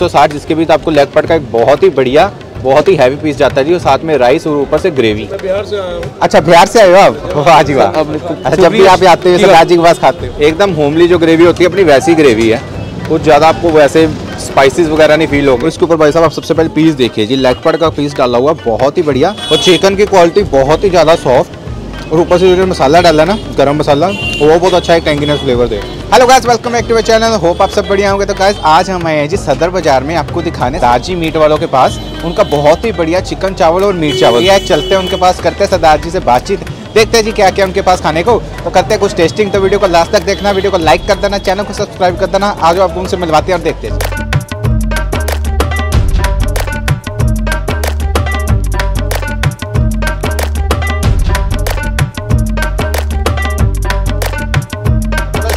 तो साठ जिसके भी तो आपको लेग पट का एक बहुत ही बढ़िया बहुत ही हैवी पीस जाता है जी और साथ में राइस और ऊपर से ग्रेवी बिहार से अच्छा बिहार से आए हो आप? वाह जी वाह। अच्छा जब भी आप आते हो सरदार जी के पास खाते हो एकदम होमली जो ग्रेवी होती है अपनी वैसी ग्रेवी है। कुछ ज़्यादा आपको वैसे स्पाइसेस वगैरह नहीं फील होगा। इसके ऊपर भाई साहब आप सबसे पहले पीस देखिए जी लेग पट का पीस डाला हुआ बहुत ही बढ़िया। और चिकन की क्वालिटी बहुत ही ज़्यादा सॉफ्ट और ऊपर से जो मसाला डाला ना, गरम मसाला, वो बहुत अच्छा है tanginess flavour they hello guys welcome back to my channel hope आप सब बढ़िया होंगे। तो गाइस आज हम आए हैं जी सदर बाज़ार में आपको दिखाने ताजी मीट वालों के पास। उनका बहुत ही बढ़िया चिकन चावल और मीट चावल। ये चलते हैं उनके पास, करते हैं सरदार जी से बातचीत। देखते हैं जी क्या क्या उनके पास खाने को। तो करते हैं कुछ टेस्टिंग तो वीडियो को लास्ट तक देखना, वीडियो को लाइक कर देना चैनल को सब्सक्राइब कर देना। आज आपको उनसे मिलवाते हैं और देखते हैं।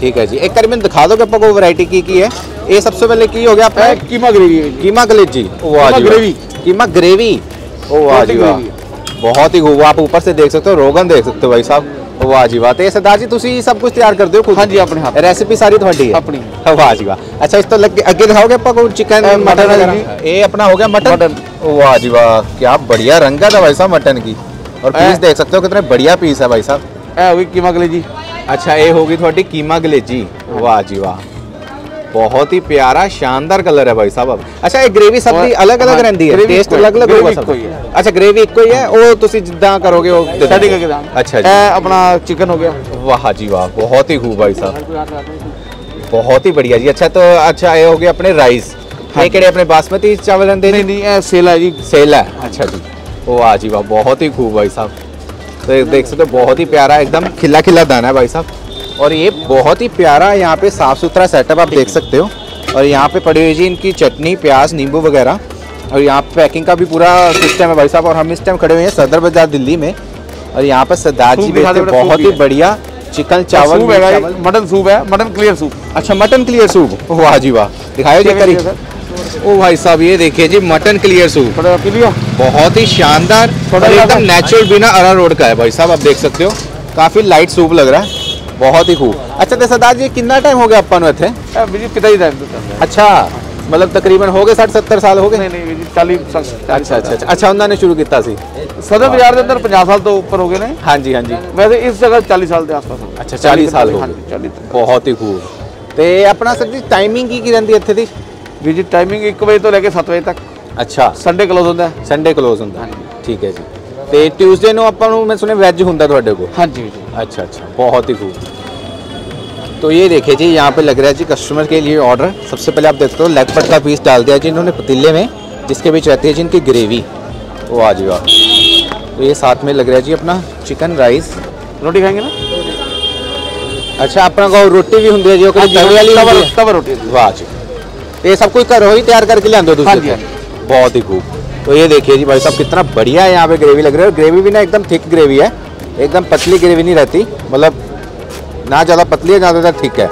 ठीक है जी। एक करीबन दिखा दो आपको वो वैरायटी की की है। ये सबसे पहले की हो गया आपका? कीमा ग्रेवी। कीमा कलेजी। जी वाह ग्रेवी। कीमा ग्रेवी। ओ वाह जी वाह। बहुत ही खूब। आप ऊपर से देख सकते हो रोगन देख सकते हो भाई साहब। वाह जी वाह। तो सरदार जी तुम सब कुछ तैयार कर दो खुद? हाँ जी अपने हाथ। रेसिपी सारी थोड़ी है? अपनी। वाह जी वाह। अच्छा इस तो लग अगे दिखाओगे आपको चिकन मटन ये अपना हो गया मटन। मटन वाह जी वाह। क्या बढ़िया रंग है भाई साहब मटन की। और पीस देख सकते हो कितने बढ़िया पीस है भाई साहब। ए हुई कीमा कलेजी। ਅੱਛਾ ਇਹ ਹੋਗੀ ਤੁਹਾਡੀ ਕੀਮਾ ਗਲੇਜੀ ਵਾਹ ਜੀ ਵਾਹ ਬਹੁਤ ਹੀ ਪਿਆਰਾ ਸ਼ਾਨਦਾਰ ਕਲਰ ਹੈ ਭਾਈ ਸਾਹਿਬ ਅੱਛਾ ਇਹ ਗ੍ਰੇਵੀ ਸਭ ਦੀ ਔਰ- ਅਲੱਗ-ਅਲੱਗ ਹਾਂ, ਰਹਿੰਦੀ ਹੈ gravy ਟੇਸਟ ਇੱਕੋ ਹੀ- ਅਲੱਗ-ਅਲੱਗ gravy ਹੋਊਗਾ ਇੱਕੋ ਹੀ ਸਭ ਹੈ। ਅੱਛਾ ਗ੍ਰੇਵੀ ਇੱਕੋ ਹੀ ਹੈ ਉਹ ਤੁਸੀਂ ਜਿੱਦਾਂ ਕਰੋਗੇ ਉਹ ਦੇ ਸੈਟਿੰਗ ਦੇਣਾ। ਕਰਕੇ ਅੱਛਾ ਜੀ ਇਹ ਆਪਣਾ ਚਿਕਨ ਹੋ ਗਿਆ वाह जी वाह बहुत ही खूब भाई साहब बहुत ही बढ़िया जी अच्छा तो अच्छा ये हो गए अपने राइस हाँ ये केड़े अपने बासमती चावल रहते ਨਹੀਂ ਨਹੀਂ ਇਹ ਸੇਲ ਹੈ ਜੀ सेल है अच्छा जी वाह जी वाह बहुत ही खूब भाई साहब तो देख सकते हो बहुत ही प्यारा एकदम खिला खिला दाना है भाई साहब। और ये बहुत ही प्यारा यहाँ पे साफ़ सुथरा सेटअप आप देख सकते हो। और यहाँ पे पड़ी हुई जी इनकी चटनी प्याज नींबू वगैरह। और यहाँ पे पैकिंग का भी पूरा सिस्टम है भाई साहब और हम इस टाइम खड़े हुए हैं सदर बाज़ार दिल्ली में। और यहाँ पर सरदार जी बेचते बहुत ही बढ़िया चिकन चावल मटन सूप है मटन क्लियर सूप। अच्छा मटन क्लियर सूप। वाह जी वाह दिखाई ओ भाई साहब ये देखिए जी मटन क्लियर सूप ਥੋੜਾ ਪੀ ਲਿਓ बहुत ही शानदार थोड़ा और एकदम ज्यादा- नेचुरल बिना अरा रोड का है भाई साहब आप देख सकते हो काफी लाइट सूप लग रहा है बहुत ही खूब अच्छा तो सरदार जी कितना टाइम हो गया अपन ਨੂੰ ਇੱਥੇ ਇਹ ਵੀਰ ਜੀ ਪਿਤਾ ਜੀ ਦਾ ਨਹੀਂ अच्छा मतलब तकरीबन हो गए 60 70 ਸਾਲ ਹੋ ਗਏ ਨਹੀਂ ਵੀਰ ਜੀ 40 ਅੱਛਾ ਅੱਛਾ ਅੱਛਾ ਅੱਛਾ ਉਹਨਾਂ ਨੇ ਸ਼ੁਰੂ ਕੀਤਾ ਸੀ ਸਦਰ ਬਾਜ਼ਾਰ ਦੇ ਅੰਦਰ 50 ਸਾਲ ਤੋਂ ਉੱਪਰ ਹੋ ਗਏ ਨੇ ਹਾਂਜੀ ਹਾਂਜੀ ਵੈਸੇ ਇਸ ਜਗ੍ਹਾ 40 ਸਾਲ ਦੇ ਆਸ-ਪਾਸ ਹੋ ਗਏ। ਅੱਛਾ 40 ਸਾਲ ਹੋ ਹਾਂਜੀ, ਗਏ 40 ਤੱਕ। ਬਹੁਤ ਹੀ ਖੂਬ ਤੇ ਆਪਣਾ ਸਰ ਜੀ ਟਾਈਮਿੰਗ ਕੀ ਕੀ ਰਹਿੰਦੀ ਹੈ ਇੱਥੇ ਦੀ विज़िट टाइमिंग एक बजे तो लैके सत बजे तक अच्छा संडे ਸੰਡੇ होंगे संडे ਹੈ होंगे ਕਲੋਜ਼ ਹੁੰਦਾ ठीक है जी तो ट्यूजडे ਟਿਊਜ਼ਡੇ सुने वैज ਨੂੰ को हाँ जी अच्छा अच्छा बहुत ही खूब तो ये देखिए जी यहाँ पे लग रहा है जी कस्टमर के लिए ऑर्डर सबसे पहले आप देखते हो लेग पट का पीस डाल दिया जी इन्होंने पतीले में जिसके बीच रहती है जी इनकी ग्रेवी वो आ जाओ तो ये साथ में लग रहा है जी अपना चिकन राइस रोटी खाएँगे ना अच्छा अपना रोटी भी होंगी जी तवे वाली तवा रोटी वाह जी ये सब कोई करो ही तैयार करके लिया बहुत ही खूब। तो ये देखिए जी भाई साहब कितना बढ़िया है यहाँ पे ग्रेवी लग रही है। ग्रेवी भी ना एकदम थिक ग्रेवी है। एकदम पतली ग्रेवी नहीं रहती। मतलब ना ज़्यादा पतली है ना ज़्यादा थिक है।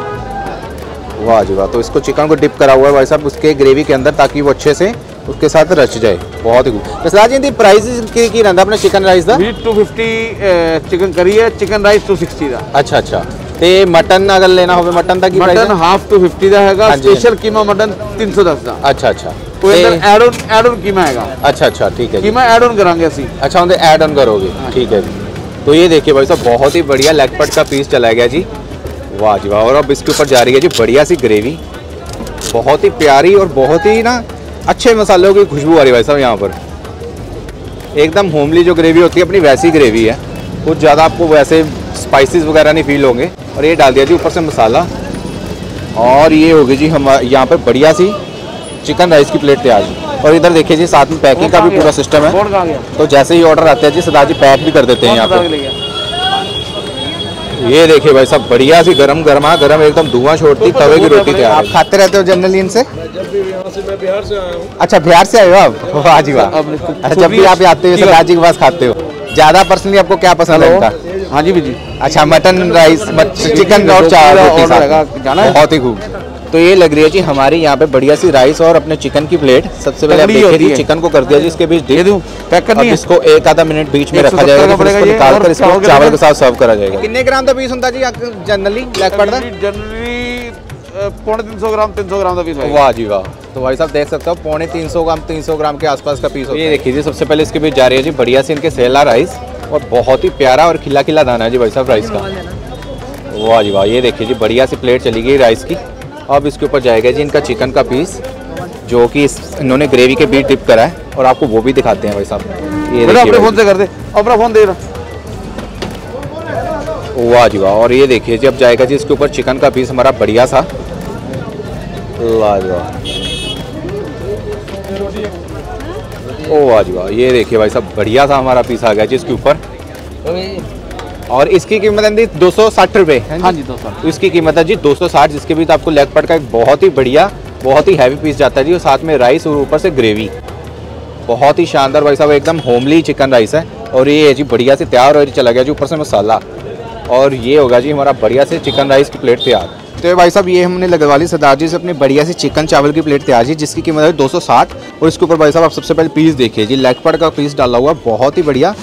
वाह जी वाह तो इसको चिकन को डिप करा हुआ है भाई साहब उसके ग्रेवी के अंदर ताकि वो अच्छे से उसके साथ रच जाए। बहुत ही तो सरदार जी प्राइस की की रहता अपने चिकन राइस का? टू फिफ्टी चिकन करी है चिकन राइस टू सिक्सटी का। अच्छा अच्छा। ਤੇ ਮਟਨ ਅਗਰ ਲੈਣਾ ਹੋਵੇ ਮਟਨ ਦਾ ਕੀ ਪ੍ਰਾਈਸ ਮਟਨ ਹੈ ਹਾਫ 250 ਦਾ ਹੈਗਾ ਹਾਂਜੀ। ਸਪੈਸ਼ਲ ਕੀਮਾ ਮਟਨ 310 ਦਾ ਅੱਛਾ ਅੱਛਾ ਕੋਈ ਤੇ- ਅੰਦਰ add on add on keema ਹੈਗਾ अच्छा अच्छा ठीक है जी ਕੀਮਾ ਐਡ ਆਨ ਕਰਾਂਗੇ ਅਸੀਂ अच्छा उनसे ऐड ऑन करोगे ठीक है जी तो ये देखिए भाई साहब बहुत ही बढ़िया लेग पट का पीस चला गया जी वाह जी वाह और अब इसके ऊपर जा रही है जी बढ़िया सी ग्रेवी बहुत ही प्यारी और बहुत ही ना अच्छे मसालों की खुशबू आ रही है भाई साहब यहाँ पर एकदम होमली जो ग्रेवी होती है अपनी वैसी ग्रेवी है कुछ ज़्यादा आपको वैसे स्पाइसेस वगैरह नहीं फील होंगे। और ये डाल दिया जी ऊपर से मसाला। और ये होगी जी हम यहाँ पर बढ़िया सी चिकन राइस की प्लेट तैयार। और इधर देखिए जी साथ में पैकिंग का भी पूरा सिस्टम है। तो जैसे ही ऑर्डर आते हैं जी सरदार जी पैक भी कर देते हैं यहाँ कौन पे। ये देखिए भाई साहब बढ़िया सी गरम गरमा गरम एकदम धुआँ छोड़ती तवे की रोटी तैयार आप खाते रहते हो जनरली इनसे? जब भी यहाँ से मैं बिहार से आया हूँ। अच्छा बिहार से आए हो आप? वाह जी वाह। अच्छा जब भी आप आते हो सरदार जी के पास खाते हो। ज़्यादा पर्सनली आपको क्या पसंद है इनका? हाँ जी जी अच्छा मटन राइस चिकन और चावल रोटी। जाना है? बहुत ही खूब। तो ये लग रही है जी हमारी यहाँ पे बढ़िया सी राइस और अपने चिकन की प्लेट सबसे पहले आप देखिए जी चिकन को कर दिया जी इसके बीच dip। दूँ? पैक करनी इसको एक आधा मिनट बीच में रखा जाएगा फिर इसको निकाल कर इसको चावल के साथ साथ सर्व करा जाएगा। कितने ग्राम का पीस होता जी जनरली लेग पड़ता जनरली पौने तीन सौ ग्राम तीन सौ ग्राम का पीस वाह जी वाह। तो भाई साहब देख सकते हो पौने तीन सौ ग्राम तीन सौ ग्राम के आसपास का पीस ये देखिए जी सबसे पहले इसके बीच जा रही है जी बढ़िया से इनके सेला राइस और बहुत ही प्यारा और खिला खिला दाना है जी भाई साहब राइस का। वाह जी वाह ये देखिए जी बढ़िया सी प्लेट चली गई राइस की। अब इसके ऊपर जाएगा जी इनका चिकन का पीस जो कि इन्होंने ग्रेवी के बीच डिप करा है और आपको वो भी दिखाते हैं भाई साहब। ये अपने फ़ोन से कर दे अपना फ़ोन दे रहा वाह जी वाह और ये देखिए जी अब जाएगा जी इसके ऊपर चिकन का पीस हमारा बढ़िया सा। लाजवाब ओ वाह। जी वाह ये देखिए भाई साहब बढ़िया सा हमारा पीस आ गया जी इसके ऊपर। और इसकी कीमत है जी दो सौ साठ रुपये हाँ जी दो सौ तो इसकी कीमत है जी दो सौ साठ जिसके बीच आपको लेग पट का एक बहुत ही बढ़िया बहुत ही हैवी पीस जाता है जी और साथ में राइस और ऊपर से ग्रेवी बहुत ही शानदार भाई साहब एकदम होमली चिकन राइस है। और ये है जी बढ़िया से तैयार और ये चला गया जी ऊपर से मसाला। और ये होगा जी हमारा बढ़िया से चिकन राइस की प्लेट तैयार। तो भाई साहब, ये हमने लगवा ली सरदार जी से अपनी बढ़िया सी चिकन चावल की प्लेट तैयार जी जिसकी कीमत है दो सौ साठ। और इसके ऊपर भाई साहब, आप सबसे पहले पीस देखिए जी, लेग का पीस डाला हुआ, बहुत ही बढ़िया।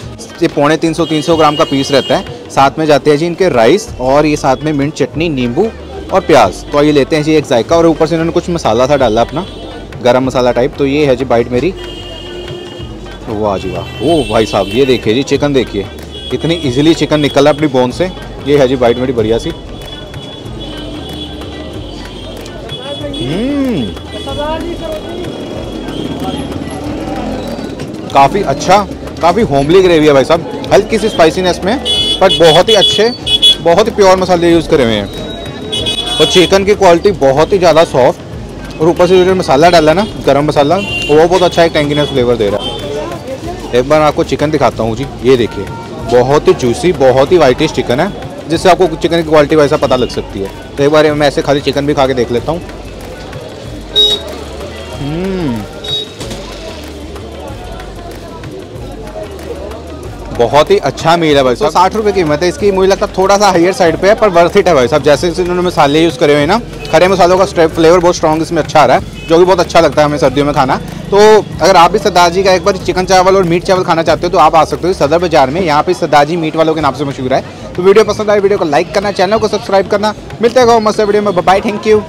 ये पौने तीन सौ तीन सौ ग्राम का पीस रहता है। साथ में जाते हैं जी इनके राइस, और ये साथ में मिंट, चटनी, नींबू और प्याज। तो ये लेते हैं जी एक जायका, और ऊपर से इन्होंने कुछ मसाला था डाला अपना, गर्म मसाला टाइप तो ये है जी बाइट मेरी। वाह जी वाह। ओ भाई साहब, ये देखिए जी, चिकन देखिए। कितनी इजीली चिकन निकल रहा है अपनी बोन से। ये है जी बाइट मेरी बढ़िया सी। काफ़ी अच्छा काफ़ी होमली ग्रेवी है भाई साहब। हल्की सी स्पाइसीनेस में बट बहुत ही अच्छे, बहुत ही प्योर मसाले यूज़ करे हुए हैं। और चिकन की क्वालिटी बहुत ही ज़्यादा सॉफ्ट और ऊपर से जो मसाला डाला है ना, गरम मसाला, वो बहुत अच्छा एक टेंगीनेस फ्लेवर दे रहा है। एक बार आपको चिकन दिखाता हूँ जी, ये देखिए। बहुत ही जूसी बहुत ही वाइटिश चिकन है, जिससे आपको चिकन की क्वालिटी वैसा पता लग सकती है। तो एक बार मैं ऐसे खाली चिकन भी खा के देख लेता हूँ। हम्म। बहुत ही अच्छा मील है भाई साहब। साठ रुपए कीमत है। इसकी मुझे लगता है थोड़ा सा हाइयर साइड पे है, पर वर्थ इट है भाई साहब। जैसे इन्होंने मसाले यूज़ करे हुए ना खरे मसालों का स्ट्रेप फ्लेवर बहुत स्ट्रॉन्ग इसमें अच्छा आ रहा है, जो कि बहुत अच्छा लगता है हमें सर्दियों में खाना। तो अगर आप भी सरदार जी का एक बार चिकन चावल और मीट चावल खाना चाहते हो तो आप आ सकते हो सदर बाज़ार में। यहाँ पे सरदार जी मीट वालों के नाम से मशहूर है। तो वीडियो पसंद आए, वीडियो को लाइक करना चैनल को सब्सक्राइब करना। मिलते हैं मस्त वीडियो में। Bye thank you